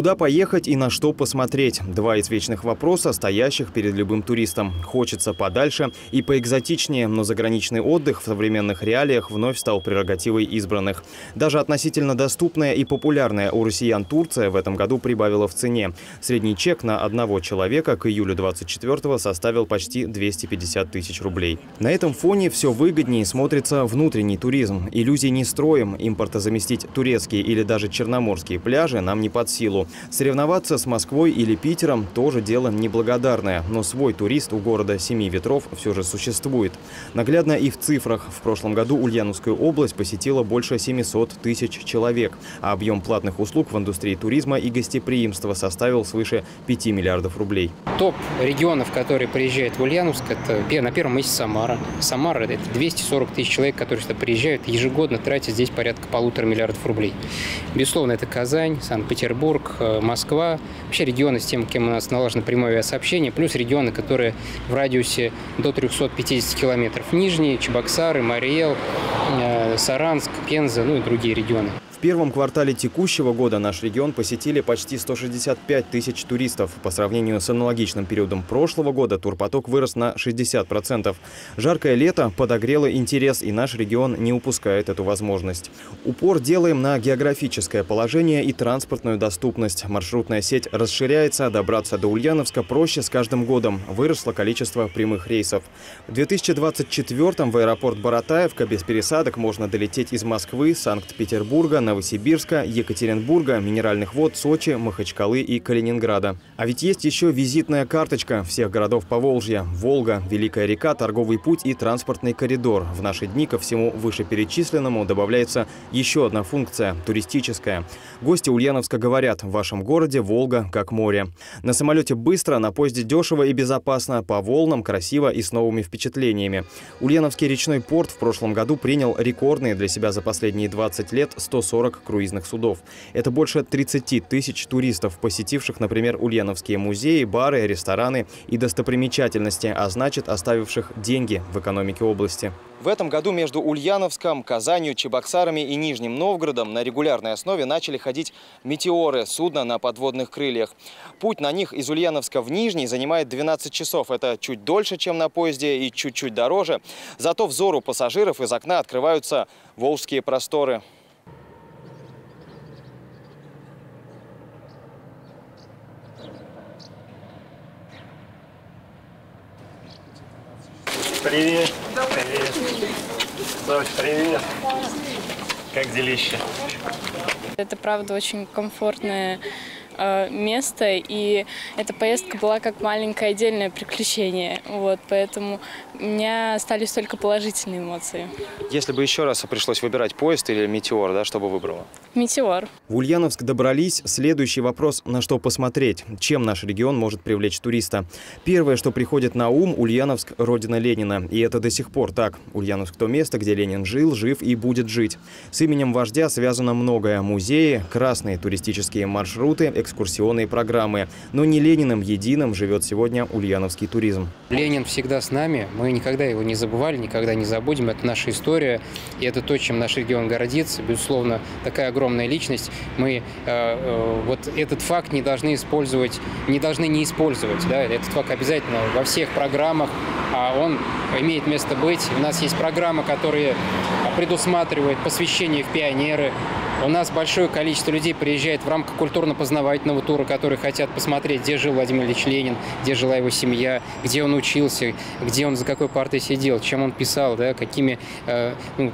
Куда поехать и на что посмотреть? Два из вечных вопроса, стоящих перед любым туристом. Хочется подальше и поэкзотичнее, но заграничный отдых в современных реалиях вновь стал прерогативой избранных. Даже относительно доступная и популярная у россиян Турция в этом году прибавила в цене. Средний чек на одного человека к июлю 24 составил почти 250 тысяч рублей. На этом фоне все выгоднее смотрится внутренний туризм. Иллюзий не строим, импорта заместить турецкие или даже черноморские пляжи нам не под силу. Соревноваться с Москвой или Питером тоже дело неблагодарное, но свой турист у города Семи Ветров все же существует. Наглядно и в цифрах. В прошлом году Ульяновскую область посетила больше 700 тысяч человек, а объем платных услуг в индустрии туризма и гостеприимства составил свыше 5 миллиардов рублей. Топ регионов, которые приезжают в Ульяновск, это на первом месте Самара. Самара – это 240 тысяч человек, которые сюда приезжают, ежегодно тратят здесь порядка полутора миллиардов рублей. Безусловно, это Казань, Санкт-Петербург, Э, Москва, вообще регионы с тем, кем у нас налажено прямое авиасообщение, плюс регионы, которые в радиусе до 350 километров. Нижние, Чебоксары, Мариэл, э, Саранск, Пенза, ну и другие регионы первом квартале текущего года наш регион посетили почти 165 тысяч туристов. По сравнению с аналогичным периодом прошлого года турпоток вырос на 60%. Жаркое лето подогрело интерес, и наш регион не упускает эту возможность. Упор делаем на географическое положение и транспортную доступность. Маршрутная сеть расширяется, добраться до Ульяновска проще с каждым годом. Выросло количество прямых рейсов. В 2024 в аэропорт Баратаевка без пересадок можно долететь из Москвы, Санкт-Петербурга, Новосибирска, Екатеринбурга, Минеральных вод, Сочи, Махачкалы и Калининграда. А ведь есть еще визитная карточка всех городов Поволжья. Волга, Великая река, торговый путь и транспортный коридор. В наши дни ко всему вышеперечисленному добавляется еще одна функция – туристическая. Гости Ульяновска говорят, в вашем городе Волга как море. На самолете быстро, на поезде дешево и безопасно, по волнам красиво и с новыми впечатлениями. Ульяновский речной порт в прошлом году принял рекордные для себя за последние 20 лет 140 40 круизных судов. Это больше 30 тысяч туристов, посетивших, например, ульяновские музеи, бары, рестораны и достопримечательности, а значит, оставивших деньги в экономике области. В этом году между Ульяновском, Казанью, Чебоксарами и Нижним Новгородом на регулярной основе начали ходить «Метеоры» – судно на подводных крыльях. Путь на них из Ульяновска в Нижний занимает 12 часов. Это чуть дольше, чем на поезде и чуть-чуть дороже. Зато взору пассажиров из окна открываются волжские просторы. Привет. Привет. Дочь, привет. Как делище? Это, правда, очень комфортное э, место, и эта поездка была как маленькое отдельное приключение. Вот, поэтому у меня остались только положительные эмоции. Если бы еще раз пришлось выбирать поезд или метеор, да, что бы выбрала? Метеор. В Ульяновск добрались. Следующий вопрос – на что посмотреть? Чем наш регион может привлечь туриста? Первое, что приходит на ум – Ульяновск – родина Ленина. И это до сих пор так. Ульяновск – то место, где Ленин жил, жив и будет жить. С именем вождя связано многое. Музеи, красные туристические маршруты, экскурсионные программы. Но не Лениным единым живет сегодня ульяновский туризм. Ленин всегда с нами. Мы никогда его не забывали, никогда не забудем. Это наша история. И это то, чем наш регион гордится. Безусловно, такая огромная личность, мы э, э, вот этот факт не должны использовать, не должны не использовать. Да? Этот факт обязательно во всех программах, а он имеет место быть. У нас есть программа, которая предусматривает посвящение в пионеры, у нас большое количество людей приезжает в рамках культурно-познавательного тура, которые хотят посмотреть, где жил Владимир Ильич Ленин, где жила его семья, где он учился, где он за какой партой сидел, чем он писал, да, какими, э, ну,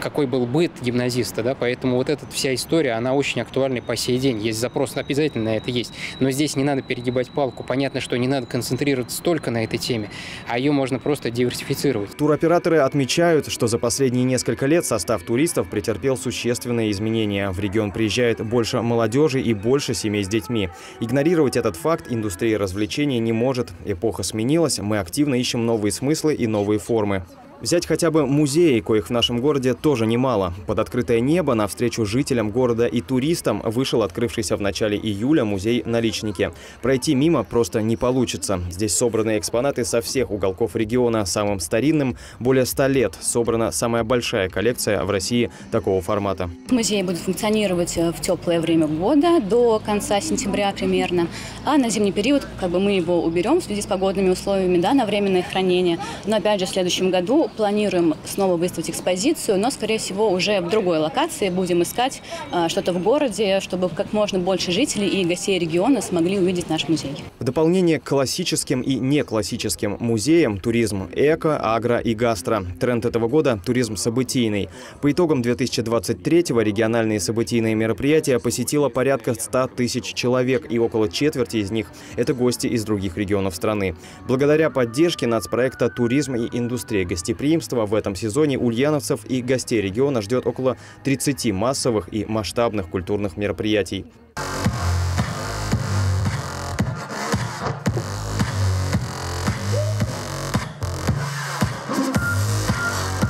какой был быт гимназиста. Да, поэтому вот эта вся история, она очень актуальна по сей день. Есть запрос обязательно на это есть. Но здесь не надо перегибать палку. Понятно, что не надо концентрироваться только на этой теме, а ее можно просто диверсифицировать. Туроператоры отмечают, что за последние несколько лет состав туристов претерпел существенные изменения изменения. В регион приезжает больше молодежи и больше семей с детьми. Игнорировать этот факт индустрия развлечений не может. Эпоха сменилась, мы активно ищем новые смыслы и новые формы. Взять хотя бы музеи, коих в нашем городе тоже немало. Под открытое небо навстречу жителям города и туристам вышел открывшийся в начале июля музей «Наличники». Пройти мимо просто не получится. Здесь собраны экспонаты со всех уголков региона. Самым старинным более 100 лет. Собрана самая большая коллекция в России такого формата. Музей будет функционировать э, в теплое время года, до конца сентября примерно. А на зимний период как бы мы его уберем в связи с погодными условиями да, на временное хранение. Но опять же в следующем году планируем снова выставить экспозицию, но, скорее всего, уже в другой локации. Будем искать э, что-то в городе, чтобы как можно больше жителей и гостей региона смогли увидеть наш музей. В дополнение к классическим и неклассическим музеям туризм эко, агро и гастро. Тренд этого года – туризм событийный. По итогам 2023-го региональные событийные мероприятия посетило порядка 100 тысяч человек, и около четверти из них – это гости из других регионов страны. Благодаря поддержке нацпроекта «Туризм и индустрия гостеприимства» гостеприимства в этом сезоне ульяновцев и гостей региона ждет около 30 массовых и масштабных культурных мероприятий.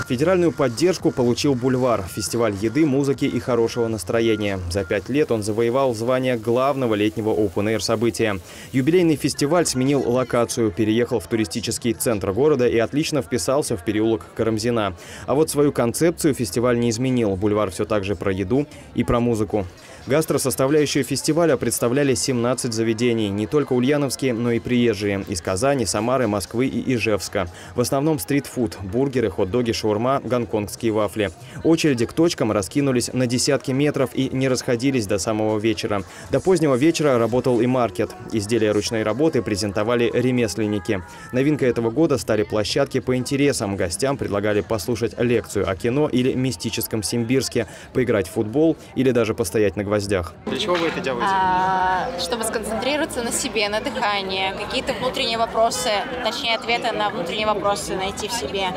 Федеральную поддержку получил «Бульвар» – фестиваль еды, музыки и хорошего настроения. За пять лет он завоевал звание главного летнего open-air события. Юбилейный фестиваль сменил локацию, переехал в туристический центр города и отлично вписался в переулок Карамзина. А вот свою концепцию фестиваль не изменил. «Бульвар» все так же про еду и про музыку. Гастросоставляющую фестиваля представляли 17 заведений, не только ульяновские, но и приезжие из Казани, Самары, Москвы и Ижевска. В основном стритфуд – бургеры, хот-доги, шаурма, гонконгские вафли. Очереди к точкам раскинулись на десятки метров и не расходились до самого вечера. До позднего вечера работал и маркет. Изделия ручной работы презентовали ремесленники. Новинкой этого года стали площадки по интересам. Гостям предлагали послушать лекцию о кино или мистическом Симбирске, поиграть в футбол или даже постоять на гвоздях гвоздях. Для чего вы это делаете? А, чтобы сконцентрироваться на себе, на дыхании, какие-то внутренние вопросы, точнее ответы на внутренние вопросы найти в себе,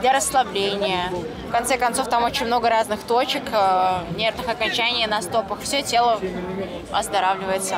для расслабления. В конце концов, там очень много разных точек, э, нервных окончаний на стопах. Все тело оздоравливается.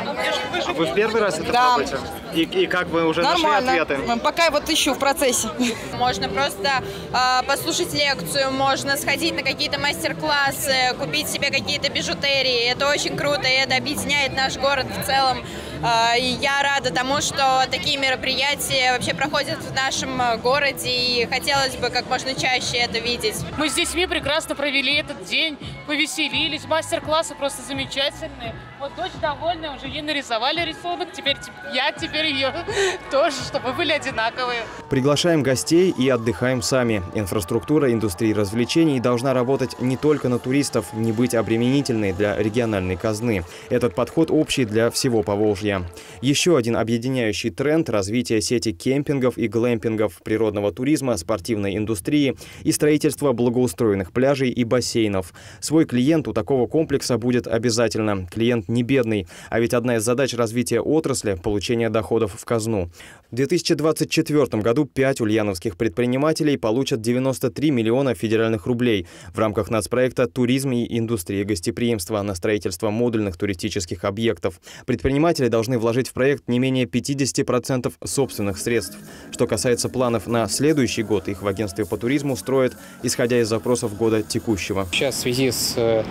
А вы в первый раз это да. пробуете? И, и как вы уже Нормально. нашли ответы? Пока я вот ищу в процессе. Можно просто э, послушать лекцию, можно сходить на какие-то мастер-классы, купить себе какие-то бижутерии. Это очень круто, и это объединяет наш город в целом. Э, и я рада тому, что такие мероприятия вообще проходят в нашем городе, и хотелось бы как можно чаще это видеть. Мы с детьми прекрасно провели этот день, повеселились, мастер-классы просто замечательные. Вот дочь довольна, уже ей нарисовали рисунок, теперь я теперь ее тоже, чтобы были одинаковые. Приглашаем гостей и отдыхаем сами. Инфраструктура индустрии развлечений должна работать не только на туристов, не быть обременительной для региональной казны. Этот подход общий для всего Поволжья. Еще один объединяющий тренд – развитие сети кемпингов и глэмпингов, природного туризма, спортивной индустрии и строительство благоустроенных пляжей и бассейнов. Свой клиент у такого комплекса будет обязательно. Клиент не бедный. А ведь одна из задач развития отрасли – получение доходов в казну. В 2024 году пять ульяновских предпринимателей получат 93 миллиона федеральных рублей в рамках нацпроекта «Туризм и индустрия гостеприимства» на строительство модульных туристических объектов. Предприниматели должны вложить в проект не менее 50% собственных средств. Что касается планов на следующий год, их в агентстве по туризму строят, исходя из запросов года текущего. Сейчас в связи с э,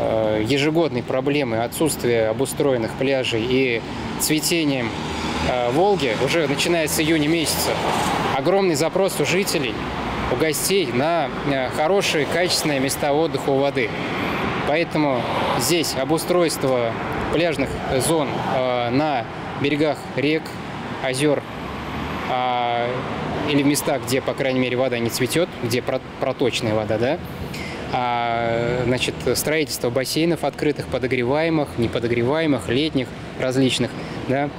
Э, ежегодной проблемы отсутствия обустроенных пляжей и цветением э, Волги уже начиная с июня месяца огромный запрос у жителей, у гостей на э, хорошие, качественные места отдыха у воды. Поэтому здесь обустройство пляжных зон на берегах рек, озер а, или в местах, где, по крайней мере, вода не цветет, где проточная вода, да, а, значит, строительство бассейнов открытых, подогреваемых, неподогреваемых, летних, различных, да,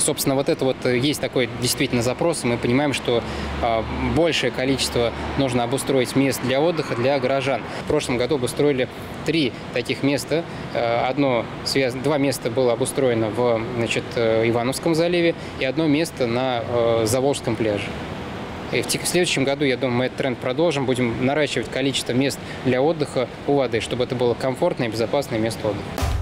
Собственно, вот это вот э, есть такой действительно запрос, и мы понимаем, что э, большее количество нужно обустроить мест для отдыха для горожан. В прошлом году обустроили три таких места. Э, одно, связ... Два места было обустроено в значит, э, Ивановском заливе и одно место на э, Заволжском пляже. И в следующем году, я думаю, мы этот тренд продолжим, будем наращивать количество мест для отдыха у воды, чтобы это было комфортное и безопасное место отдыха.